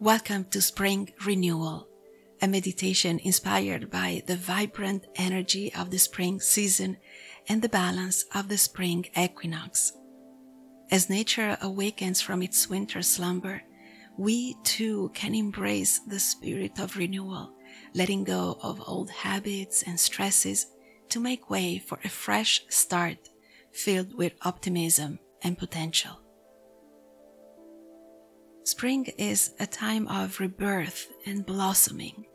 Welcome to Spring Renewal, a meditation inspired by the vibrant energy of the spring season and the balance of the spring equinox. As nature awakens from its winter slumber, we too can embrace the spirit of renewal, letting go of old habits and stresses to make way for a fresh start filled with optimism and potential. Spring is a time of rebirth and blossoming,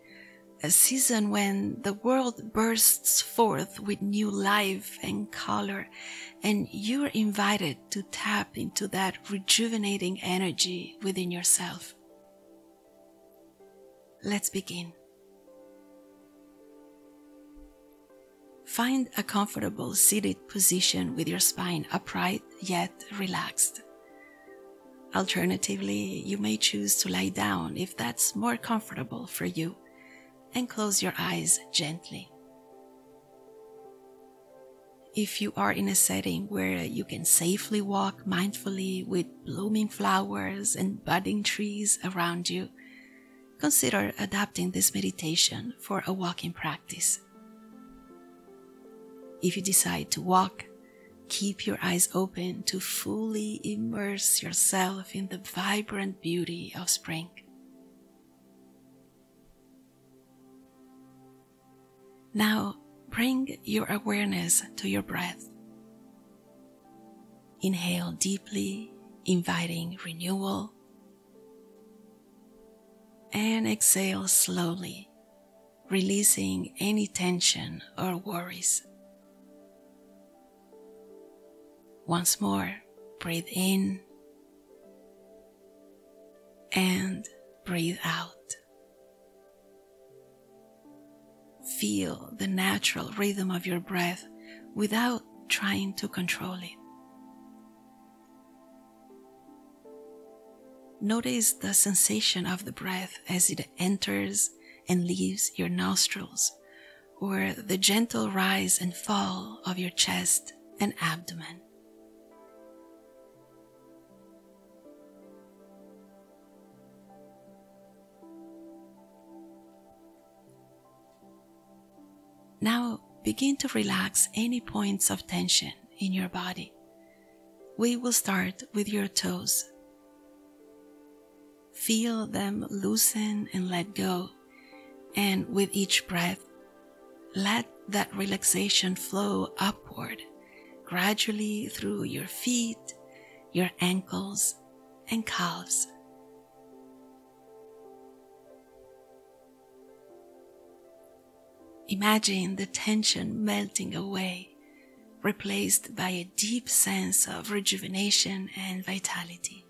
a season when the world bursts forth with new life and color, and you're invited to tap into that rejuvenating energy within yourself. Let's begin. Find a comfortable seated position with your spine upright yet relaxed. Alternatively, you may choose to lie down if that's more comfortable for you and close your eyes gently. If you are in a setting where you can safely walk mindfully with blooming flowers and budding trees around you, consider adapting this meditation for a walking practice. If you decide to walk, Keep your eyes open to fully immerse yourself in the vibrant beauty of spring. Now bring your awareness to your breath. Inhale deeply, inviting renewal. And exhale slowly, releasing any tension or worries. Once more, breathe in and breathe out. Feel the natural rhythm of your breath without trying to control it. Notice the sensation of the breath as it enters and leaves your nostrils, or the gentle rise and fall of your chest and abdomen. Now begin to relax any points of tension in your body. We will start with your toes. Feel them loosen and let go, and with each breath, let that relaxation flow upward gradually through your feet, your ankles, and calves. Imagine the tension melting away, replaced by a deep sense of rejuvenation and vitality.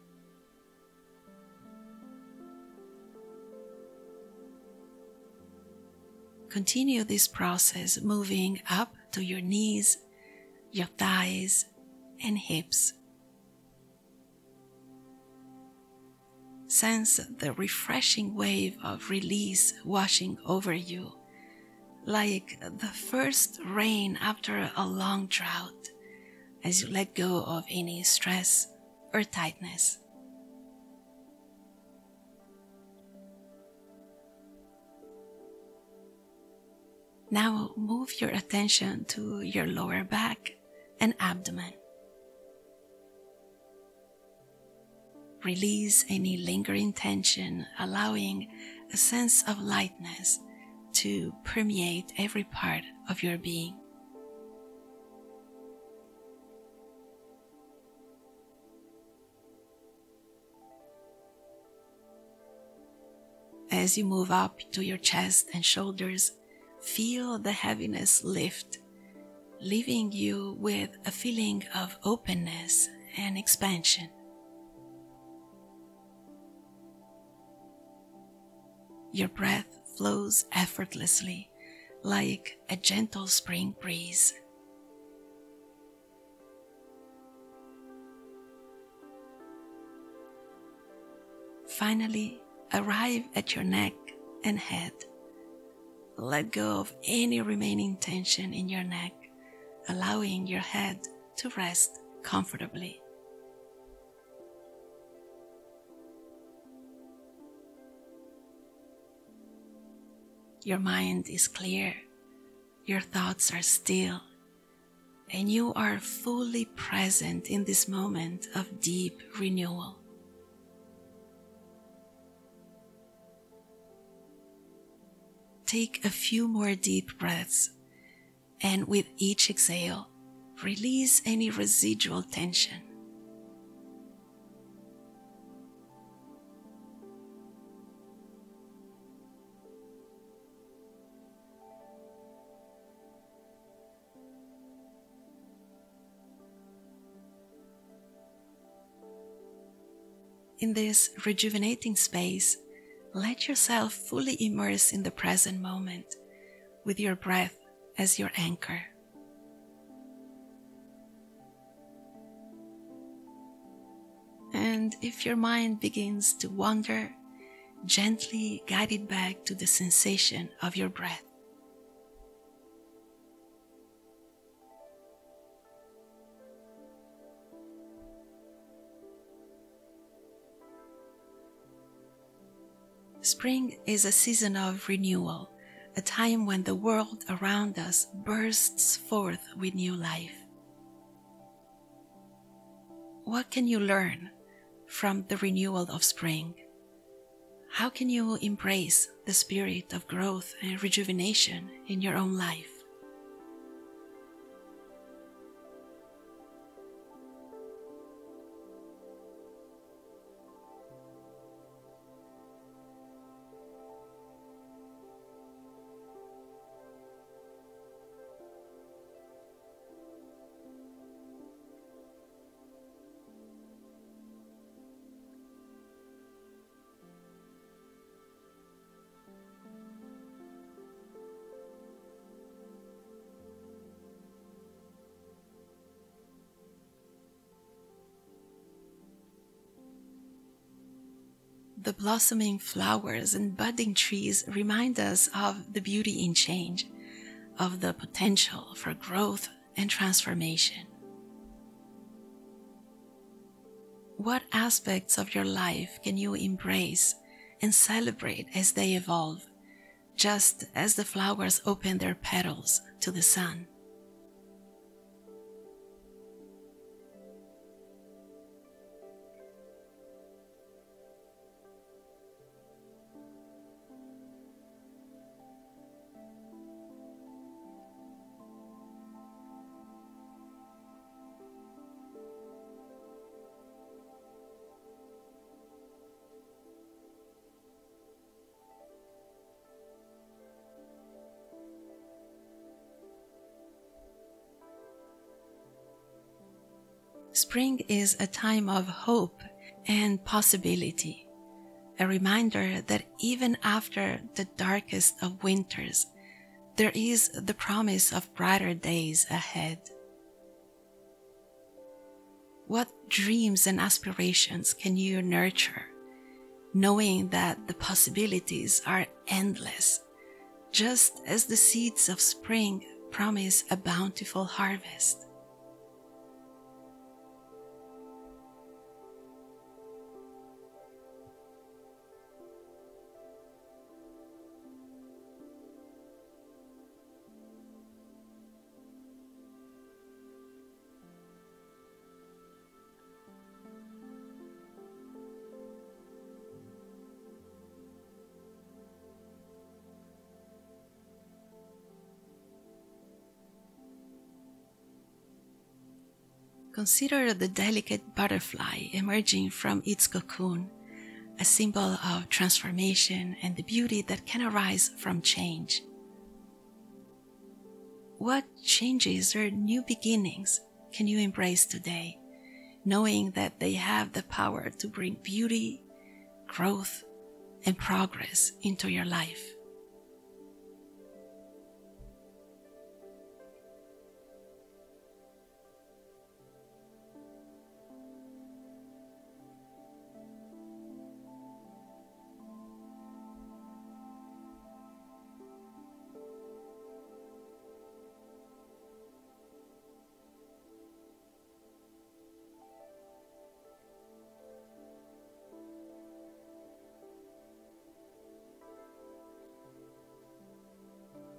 Continue this process moving up to your knees, your thighs, and hips. Sense the refreshing wave of release washing over you like the first rain after a long drought as you let go of any stress or tightness. Now move your attention to your lower back and abdomen. Release any lingering tension, allowing a sense of lightness to permeate every part of your being. As you move up to your chest and shoulders, feel the heaviness lift, leaving you with a feeling of openness and expansion. Your breath flows effortlessly like a gentle spring breeze. Finally, arrive at your neck and head. Let go of any remaining tension in your neck, allowing your head to rest comfortably. Your mind is clear, your thoughts are still, and you are fully present in this moment of deep renewal. Take a few more deep breaths, and with each exhale, release any residual tension. In this rejuvenating space, let yourself fully immerse in the present moment with your breath as your anchor. And if your mind begins to wander, gently guide it back to the sensation of your breath. Spring is a season of renewal, a time when the world around us bursts forth with new life. What can you learn from the renewal of spring? How can you embrace the spirit of growth and rejuvenation in your own life? The blossoming flowers and budding trees remind us of the beauty in change, of the potential for growth and transformation. What aspects of your life can you embrace and celebrate as they evolve, just as the flowers open their petals to the sun? Spring is a time of hope and possibility, a reminder that even after the darkest of winters, there is the promise of brighter days ahead. What dreams and aspirations can you nurture, knowing that the possibilities are endless, just as the seeds of spring promise a bountiful harvest? Consider the delicate butterfly emerging from its cocoon, a symbol of transformation and the beauty that can arise from change. What changes or new beginnings can you embrace today, knowing that they have the power to bring beauty, growth, and progress into your life?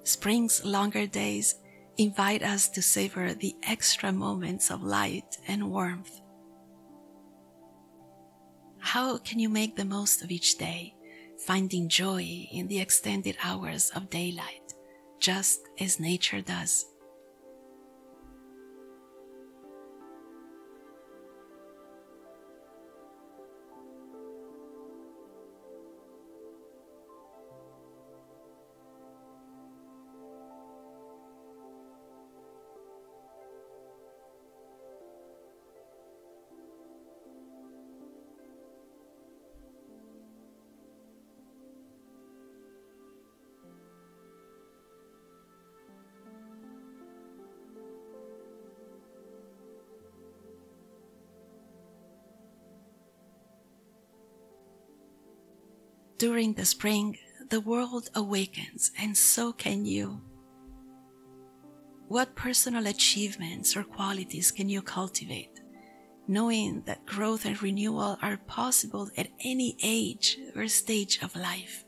Spring's longer days invite us to savor the extra moments of light and warmth. How can you make the most of each day, finding joy in the extended hours of daylight, just as nature does? During the spring, the world awakens, and so can you. What personal achievements or qualities can you cultivate, knowing that growth and renewal are possible at any age or stage of life?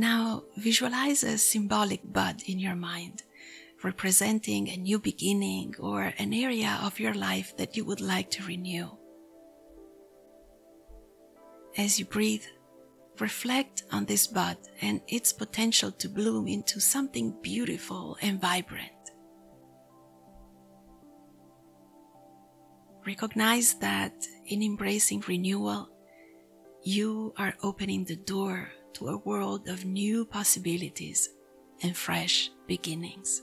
Now visualize a symbolic bud in your mind, representing a new beginning or an area of your life that you would like to renew. As you breathe, reflect on this bud and its potential to bloom into something beautiful and vibrant. Recognize that in embracing renewal, you are opening the door to a world of new possibilities and fresh beginnings.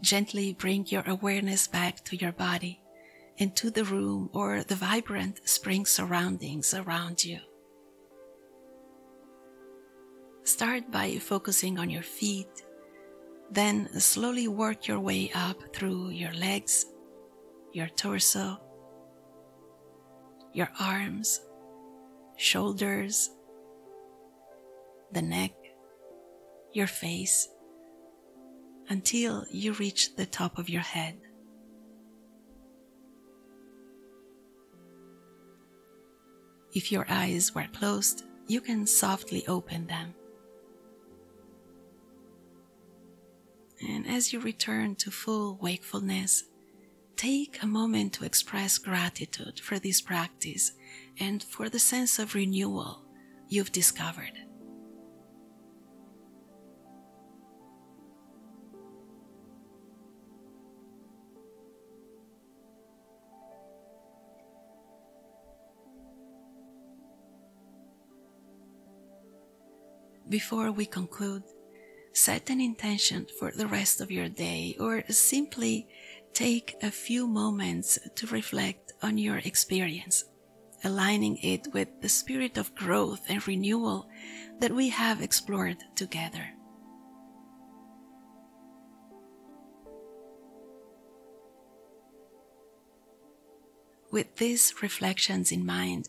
Gently bring your awareness back to your body and to the room or the vibrant spring surroundings around you. Start by focusing on your feet, then slowly work your way up through your legs, your torso, your arms, shoulders, the neck, your face, until you reach the top of your head. If your eyes were closed, you can softly open them. And as you return to full wakefulness, take a moment to express gratitude for this practice and for the sense of renewal you've discovered. Before we conclude, set an intention for the rest of your day or simply take a few moments to reflect on your experience, aligning it with the spirit of growth and renewal that we have explored together. With these reflections in mind,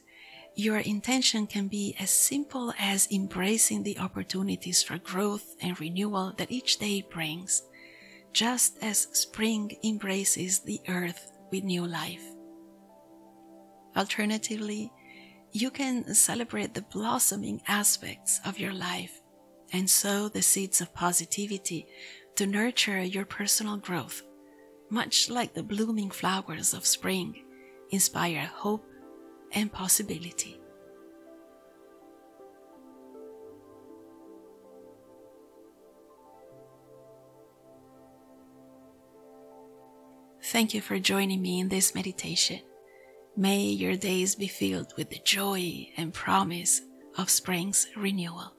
your intention can be as simple as embracing the opportunities for growth and renewal that each day brings, just as spring embraces the earth with new life. Alternatively, you can celebrate the blossoming aspects of your life and sow the seeds of positivity to nurture your personal growth, much like the blooming flowers of spring inspire hope and possibility. Thank you for joining me in this meditation. May your days be filled with the joy and promise of spring's renewal.